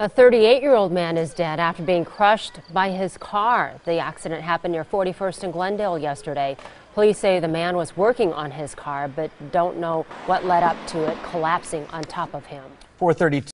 A 38 year old man is dead after being crushed by his car. The accident happened near 41st and Glendale yesterday. Police say the man was working on his car, but don't know what led up to it collapsing on top of him. 432.